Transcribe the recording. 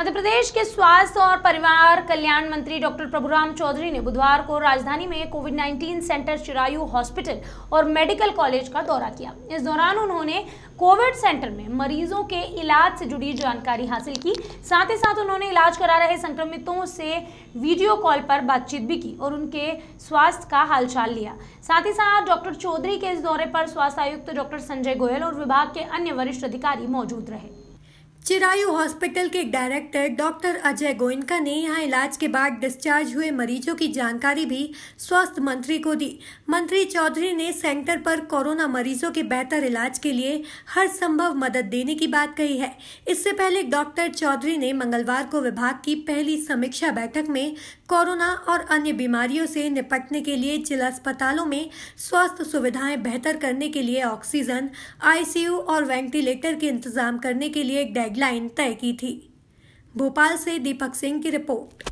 प्रदेश के स्वास्थ्य और परिवार कल्याण मंत्री डॉक्टर प्रभुराम चौधरी ने बुधवार को राजधानी में कोविड 19 सेंटर चिरायु हॉस्पिटल और मेडिकल कॉलेज का दौरा किया। इस दौरान उन्होंने कोविड सेंटर में मरीजों के इलाज से जुड़ी जानकारी हासिल की। साथ ही साथ उन्होंने इलाज करा रहे संक्रमितों से वीडियो कॉल पर बातचीत भी की और उनके स्वास्थ्य का हालचाल लिया। साथ ही साथ डॉक्टर चौधरी के इस दौरे पर स्वास्थ्य आयुक्त डॉक्टर संजय गोयल और विभाग के अन्य वरिष्ठ अधिकारी मौजूद रहे। चिरायु हॉस्पिटल के डायरेक्टर डॉक्टर अजय गोयनका ने यहाँ इलाज के बाद डिस्चार्ज हुए मरीजों की जानकारी भी स्वास्थ्य मंत्री को दी। मंत्री चौधरी ने सेंटर पर कोरोना मरीजों के बेहतर इलाज के लिए हर संभव मदद देने की बात कही है। इससे पहले डॉक्टर चौधरी ने मंगलवार को विभाग की पहली समीक्षा बैठक में कोरोना और अन्य बीमारियों से निपटने के लिए जिला अस्पतालों में स्वास्थ्य सुविधाएँ बेहतर करने के लिए ऑक्सीजन, आईसीयू और वेंटिलेटर के इंतज़ाम करने के लिए एक गाइडलाइन तय की थी। भोपाल से दीपक सिंह की रिपोर्ट।